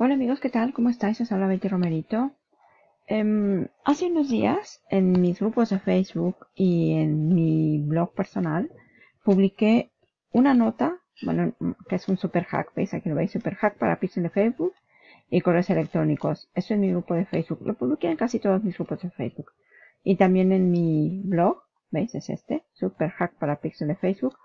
Hola amigos, ¿qué tal? ¿Cómo estáis? Os habla Betty Romerito. Em, hace unos días en mis grupos de Facebook y en mi blog personal publiqué una nota, bueno, que es un super hack, veis aquí lo veis, super hack para pixel de Facebook y correos electrónicos. Eso en mi grupo de Facebook. Lo publiqué en casi todos mis grupos de Facebook. Y también en mi blog, veis, es este, super hack para pixel de Facebook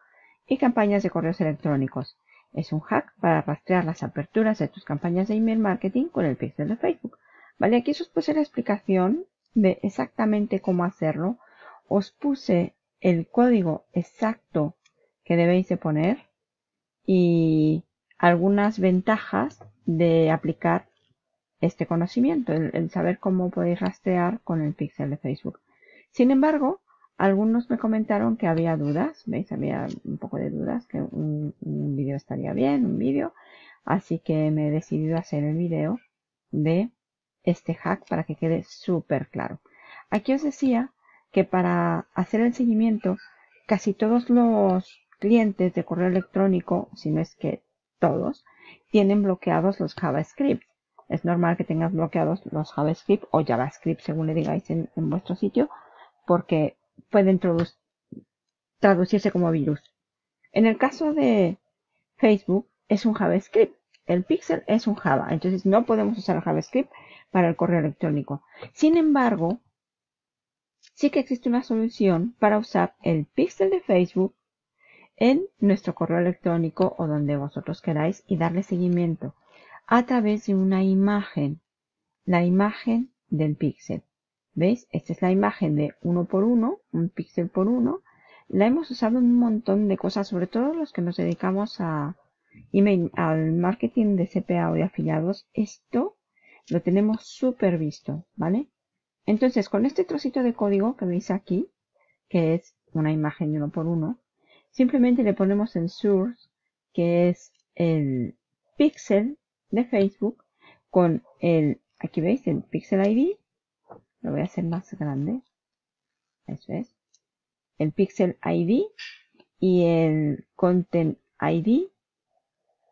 y campañas de correos electrónicos. Es un hack para rastrear las aperturas de tus campañas de email marketing con el pixel de Facebook. Vale, aquí os puse la explicación de exactamente cómo hacerlo. Os puse el código exacto que debéis de poner y algunas ventajas de aplicar este conocimiento, el, saber cómo podéis rastrear con el pixel de Facebook. Sin embargo, algunos me comentaron que había dudas, ¿veis? Había un poco de dudas, que un, vídeo estaría bien, un vídeo. Así que me he decidido hacer el vídeo de este hack para que quede súper claro. Aquí os decía que para hacer el seguimiento, casi todos los clientes de correo electrónico, si no es que todos, tienen bloqueados los JavaScript. Es normal que tengas bloqueados los JavaScript o JavaScript, según le digáis en vuestro sitio, porque pueden traducirse como virus. En el caso de Facebook es un JavaScript. El pixel es un Java. Entonces no podemos usar JavaScript para el correo electrónico. Sin embargo, sí que existe una solución para usar el pixel de Facebook en nuestro correo electrónico o donde vosotros queráis y darle seguimiento a través de una imagen. La imagen del pixel. ¿Veis? Esta es la imagen de uno por uno, un píxel por uno. La hemos usado en un montón de cosas, sobre todo los que nos dedicamos a email, al marketing de CPA o de afiliados. Esto lo tenemos súper visto, ¿vale? Entonces, con este trocito de código que veis aquí, que es una imagen de uno por uno, simplemente le ponemos en source, que es el pixel de Facebook, con el, aquí veis, el pixel ID, lo voy a hacer más grande. Eso es. El Pixel ID y el Content ID.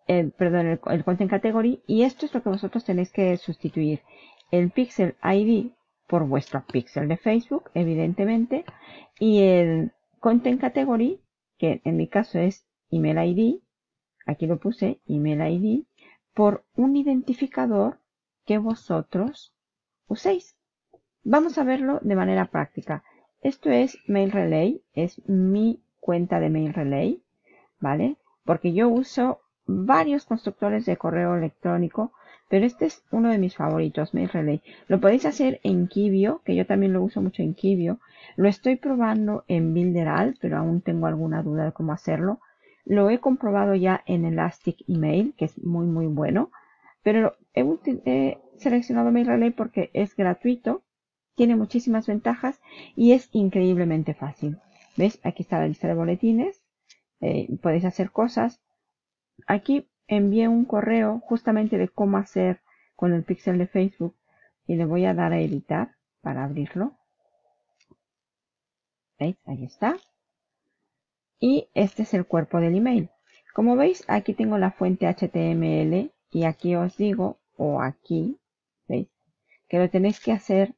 El, perdón, el, Content Category. Y esto es lo que vosotros tenéis que sustituir. El Pixel ID por vuestro Pixel de Facebook, evidentemente. Y el Content Category, que en mi caso es Email ID. Aquí lo puse, Email ID. Por un identificador que vosotros uséis. Vamos a verlo de manera práctica. Esto es Mail Relay, es mi cuenta de Mail Relay, ¿vale? Porque yo uso varios constructores de correo electrónico, pero este es uno de mis favoritos, Mail Relay. Lo podéis hacer en Kibio, que yo también lo uso mucho en Kibio. Lo estoy probando en Builderal, pero aún tengo alguna duda de cómo hacerlo. Lo he comprobado ya en Elastic Email, que es muy muy bueno. Pero he, he seleccionado Mail Relay porque es gratuito tiene muchísimas ventajas y es increíblemente fácil. ¿Ves? Aquí está la lista de boletines. Eh, podéis hacer cosas. Aquí envié un correo justamente de cómo hacer con el pixel de Facebook y le voy a dar a editar para abrirlo. ¿Veis? Ahí está. Y este es el cuerpo del email. Como veis, aquí tengo la fuente HTML y aquí os digo, o aquí, ¿veis? Que lo tenéis que hacer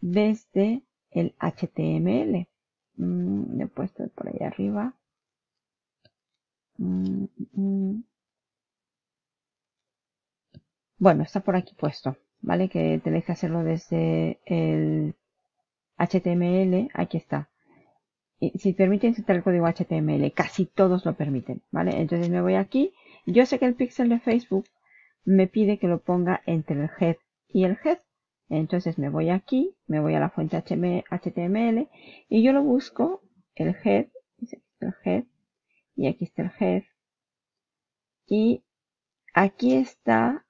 desde el HTML. Mm, le he puesto por ahí arriba. Mm, mm. Bueno, está por aquí puesto, ¿vale? Que tenéis que hacerlo desde el HTML. Aquí está. Y si permite insertar el código HTML, casi todos lo permiten, ¿vale? Entonces me voy aquí. Yo sé que el pixel de Facebook me pide que lo ponga entre el head y el head. Entonces me voy aquí, me voy a la fuente HTML y yo lo busco, el head, el head, y aquí está el head. Y aquí está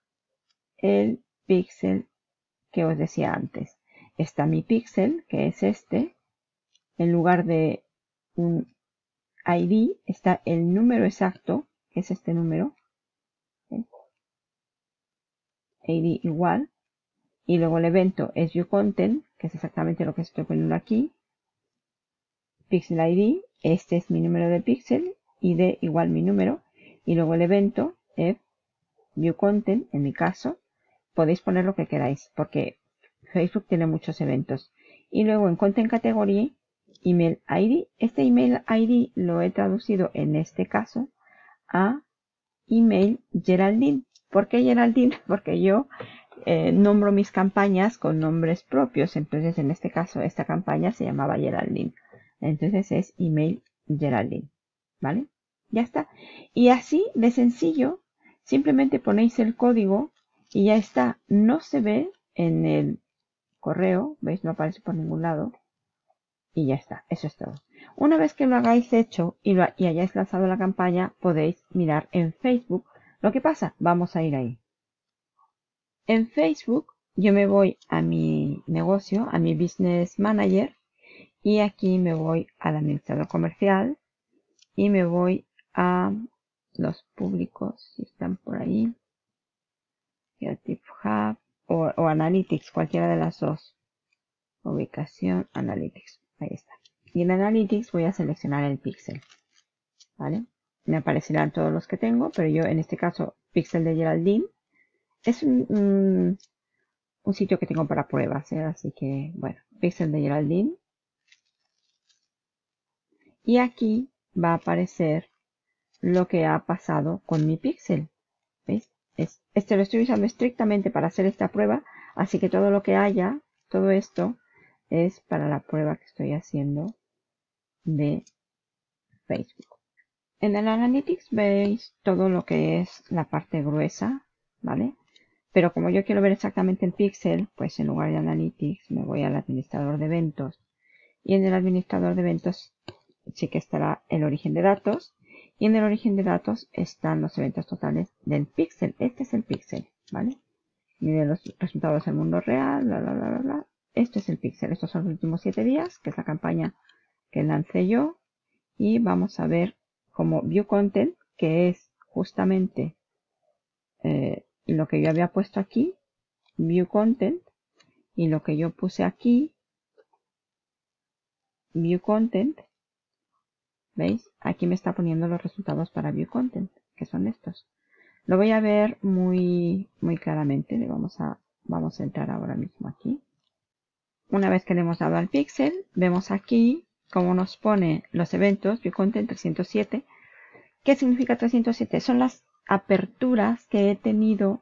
el pixel que os decía antes. Está mi pixel, que es este. En lugar de un ID, está el número exacto, que es este número. ID igual y luego el evento es content que es exactamente lo que estoy poniendo aquí. Pixel ID, este es mi número de pixel, ID igual mi número. Y luego el evento es content en mi caso, podéis poner lo que queráis, porque Facebook tiene muchos eventos. Y luego en Content Category, Email ID. Este Email ID lo he traducido en este caso a Email Geraldine. ¿Por qué Geraldine? Porque yo eh, nombro mis campañas con nombres propios. Entonces, en este caso, esta campaña se llamaba Geraldine. Entonces es email Geraldine. ¿Vale? Ya está. Y así de sencillo, simplemente ponéis el código y ya está. No se ve en el correo. ¿Veis? No aparece por ningún lado. Y ya está. Eso es todo. Una vez que lo hagáis hecho y, lo, y hayáis lanzado la campaña, podéis mirar en Facebook lo que pasa. Vamos a ir ahí. En Facebook yo me voy a mi negocio, a mi Business Manager y aquí me voy al administrador comercial y me voy a los públicos, si están por ahí, Creative Hub o, o Analytics, cualquiera de las dos. Ubicación, Analytics, ahí está. Y en Analytics voy a seleccionar el pixel, ¿vale? Me aparecerán todos los que tengo, pero yo en este caso, pixel de Geraldine, es un, un, sitio que tengo para pruebas, ¿eh? así que bueno, pixel de Geraldine. Y aquí va a aparecer lo que ha pasado con mi pixel. ¿Veis? este lo estoy usando estrictamente para hacer esta prueba, así que todo lo que haya, todo esto, es para la prueba que estoy haciendo de Facebook. En el Analytics veis todo lo que es la parte gruesa, ¿vale? Pero como yo quiero ver exactamente el pixel, pues en lugar de Analytics me voy al administrador de eventos. Y en el administrador de eventos sí que estará el origen de datos. Y en el origen de datos están los eventos totales del pixel. Este es el pixel, ¿vale? Y de los resultados del mundo real, bla, bla, bla, bla, Este es el pixel. Estos son los últimos 7 días, que es la campaña que lancé yo. Y vamos a ver como View Content, que es justamente eh, lo que yo había puesto aquí, View Content, y lo que yo puse aquí, View Content, ¿veis? Aquí me está poniendo los resultados para View Content, que son estos. Lo voy a ver muy, muy claramente. Le vamos a, vamos a entrar ahora mismo aquí. Una vez que le hemos dado al pixel, vemos aquí cómo nos pone los eventos, View Content 307. ¿Qué significa 307? Son las aperturas que he tenido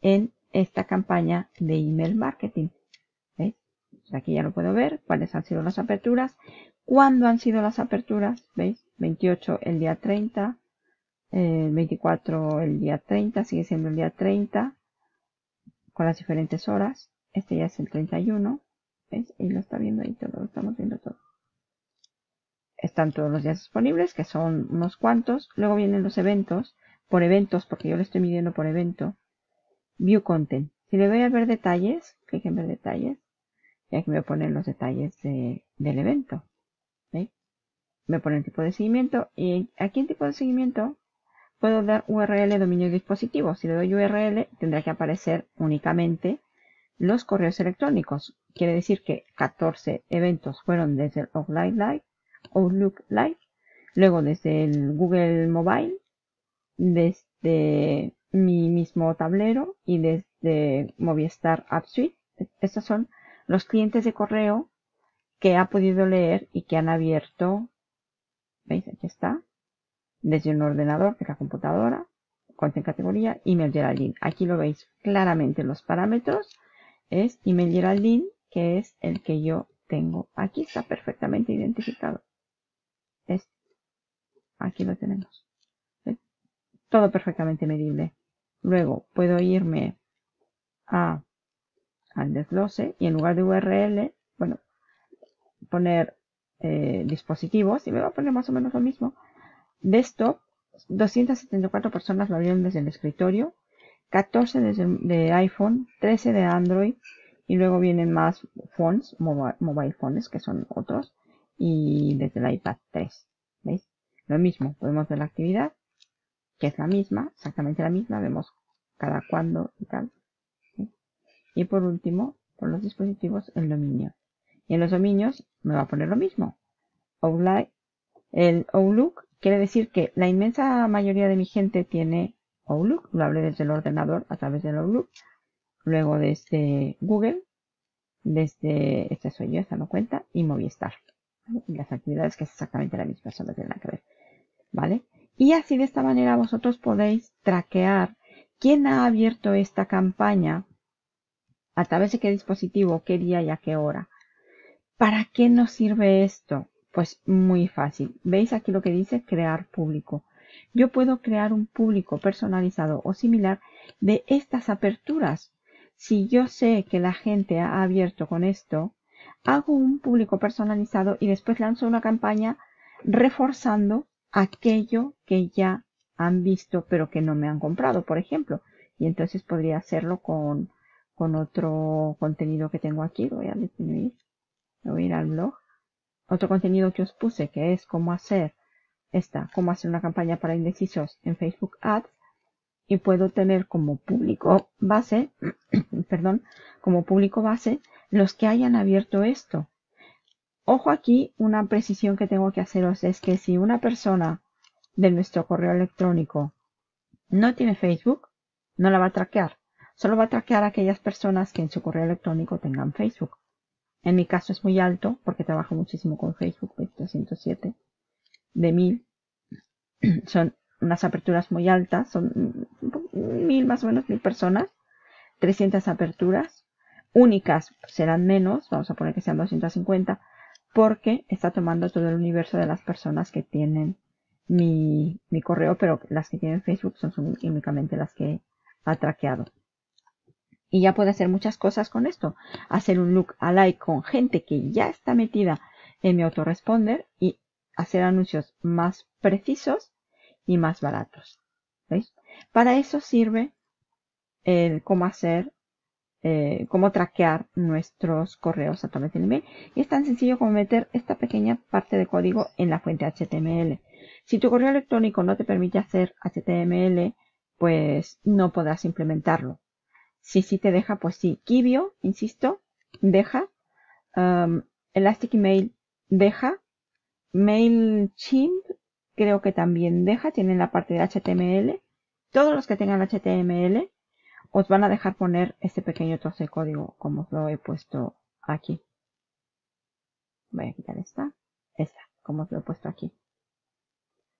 en esta campaña de email marketing. ¿Veis? Aquí ya lo puedo ver, cuáles han sido las aperturas, cuándo han sido las aperturas, ¿veis? 28 el día 30, 24 el día 30, sigue siendo el día 30, con las diferentes horas. Este ya es el 31, ¿veis? Y lo está viendo ahí todo, lo estamos viendo todo. Están todos los días disponibles, que son unos cuantos. Luego vienen los eventos, por eventos, porque yo lo estoy midiendo por evento. View Content. Si le voy a ver detalles, clic en ver detalles. Y aquí me ponen los detalles del evento. ¿Veis? Me pone el tipo de seguimiento. Y aquí en tipo de seguimiento puedo dar URL dominio dispositivo. Si le doy URL tendrá que aparecer únicamente los correos electrónicos. Quiere decir que 14 eventos fueron desde el Outlook Live, Outlook Live, luego desde el Google Mobile, desde mi mismo tablero y desde Movistar App Suite. Estos son los clientes de correo que ha podido leer y que han abierto, ¿veis? Aquí está, desde un ordenador, de la computadora, content categoría, email Geraldine. Aquí lo veis claramente los parámetros. Es email Geraldine, que es el que yo tengo. Aquí está perfectamente identificado. Este. Aquí lo tenemos todo perfectamente medible. Luego puedo irme a, al desglose y en lugar de URL, bueno, poner eh, dispositivos y me va a poner más o menos lo mismo. Desktop, 274 personas lo abrieron desde el escritorio, 14 desde de iPhone, 13 de Android y luego vienen más phones, mobile, mobile phones que son otros y desde el iPad 3. ¿Veis? Lo mismo, podemos ver la actividad que es la misma, exactamente la misma, vemos cada cuándo y tal. Y por último, por los dispositivos, el dominio. Y en los dominios me va a poner lo mismo. Outlook, el Outlook quiere decir que la inmensa mayoría de mi gente tiene Outlook, lo hablé desde el ordenador a través del Outlook. luego desde Google, desde, este soy yo, esta no cuenta, y Movistar. Y las actividades que es exactamente la misma, solo tienen que ver. ¿Vale? Y así de esta manera vosotros podéis traquear quién ha abierto esta campaña, a través de qué dispositivo, qué día y a qué hora. ¿Para qué nos sirve esto? Pues muy fácil. ¿Veis aquí lo que dice crear público? Yo puedo crear un público personalizado o similar de estas aperturas. Si yo sé que la gente ha abierto con esto, hago un público personalizado y después lanzo una campaña reforzando aquello que ya han visto pero que no me han comprado, por ejemplo. Y entonces podría hacerlo con, con otro contenido que tengo aquí. Voy a disminuir. Voy a ir al blog. Otro contenido que os puse que es cómo hacer esta, cómo hacer una campaña para indecisos en Facebook Ads. Y puedo tener como público base, perdón, como público base los que hayan abierto esto. Ojo aquí, una precisión que tengo que haceros es que si una persona de nuestro correo electrónico no tiene Facebook, no la va a traquear. Solo va a traquear a aquellas personas que en su correo electrónico tengan Facebook. En mi caso es muy alto porque trabajo muchísimo con Facebook, 207 de 1000. Son unas aperturas muy altas, son mil más o menos mil personas, 300 aperturas. Únicas serán menos, vamos a poner que sean 250, porque está tomando todo el universo de las personas que tienen mi, mi correo, pero las que tienen Facebook son, únicamente las que ha traqueado. Y ya puede hacer muchas cosas con esto. Hacer un look alike con gente que ya está metida en mi autoresponder y hacer anuncios más precisos y más baratos. ¿Veis? Para eso sirve el cómo hacer, eh, cómo traquear nuestros correos a través del email. Y es tan sencillo como meter esta pequeña parte de código en la fuente HTML. Si tu correo electrónico no te permite hacer HTML, pues no podrás implementarlo. Si sí te deja, pues sí. Kibio, insisto, deja. Um, Elastic Email deja. MailChimp creo que también deja. Tienen la parte de HTML. Todos los que tengan HTML os van a dejar poner este pequeño trozo de código como os lo he puesto aquí. Voy a quitar esta. Esta, como os lo he puesto aquí.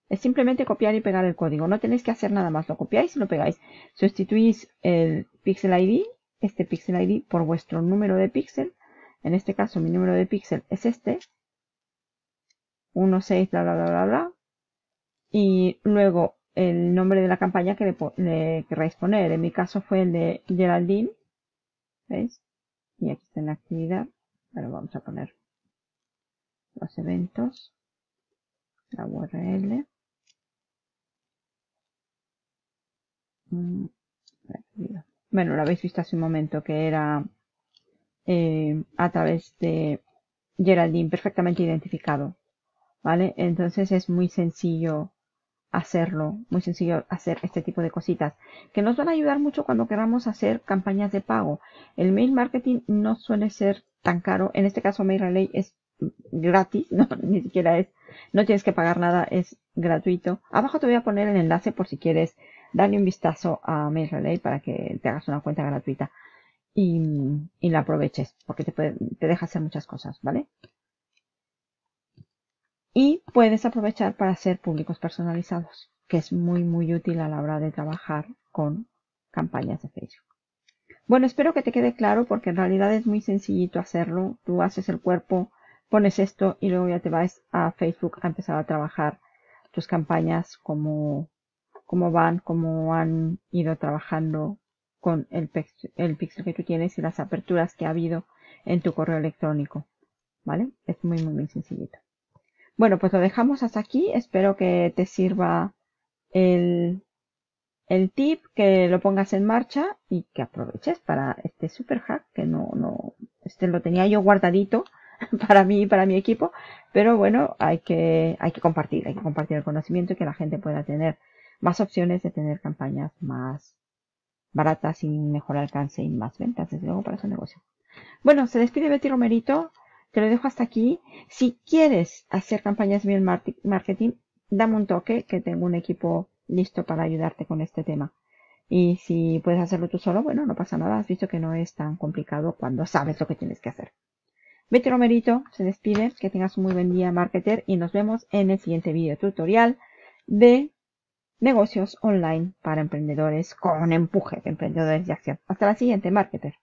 Es simplemente copiar y pegar el código. No tenéis que hacer nada más. Lo copiáis y lo pegáis. Sustituís el pixel ID, este pixel ID, por vuestro número de píxel. En este caso, mi número de píxel es este. 16, bla, bla, bla, bla, bla. Y luego el nombre de la campaña que le, queráis poner. En mi caso fue el de Geraldine. ¿Veis? Y aquí está en la actividad. Pero vamos a poner los eventos. La URL. Mm, bueno, lo habéis visto hace un momento que era eh, a través de Geraldine perfectamente identificado. ¿Vale? Entonces es muy sencillo hacerlo, muy sencillo hacer este tipo de cositas que nos van a ayudar mucho cuando queramos hacer campañas de pago. El mail marketing no suele ser tan caro. En este caso, Mail Relay es gratis, no, ni siquiera es, no tienes que pagar nada, es gratuito. Abajo te voy a poner el enlace por si quieres darle un vistazo a Mail Relay para que te hagas una cuenta gratuita y, la aproveches, porque te, te deja hacer muchas cosas, ¿vale? Y puedes aprovechar para hacer públicos personalizados, que es muy, muy útil a la hora de trabajar con campañas de Facebook. Bueno, espero que te quede claro porque en realidad es muy sencillito hacerlo. Tú haces el cuerpo, pones esto y luego ya te vas a Facebook a empezar a trabajar tus campañas como cómo van, cómo han ido trabajando con el, el pixel que tú tienes y las aperturas que ha habido en tu correo electrónico. ¿Vale? Es muy, muy, muy sencillito. Bueno, pues lo dejamos hasta aquí. Espero que te sirva el, el tip, que lo pongas en marcha y que aproveches para este super hack que no, no, este lo tenía yo guardadito para mí y para mi equipo, pero bueno, hay que, hay que compartir, hay que compartir el conocimiento y que la gente pueda tener más opciones de tener campañas más baratas y mejor alcance y más ventas, desde luego, para su negocio. Bueno, se despide Betty Romerito. Te lo dejo hasta aquí. Si quieres hacer campañas bien marketing, dame un toque, que tengo un equipo listo para ayudarte con este tema. Y si puedes hacerlo tú solo, bueno, no pasa nada. Has visto que no es tan complicado cuando sabes lo que tienes que hacer. Betty Romerito se despide. Que tengas un muy buen día, marketer. Y nos vemos en el siguiente video tutorial de negocios online para emprendedores con empuje de emprendedores de acción. Hasta la siguiente, marketer.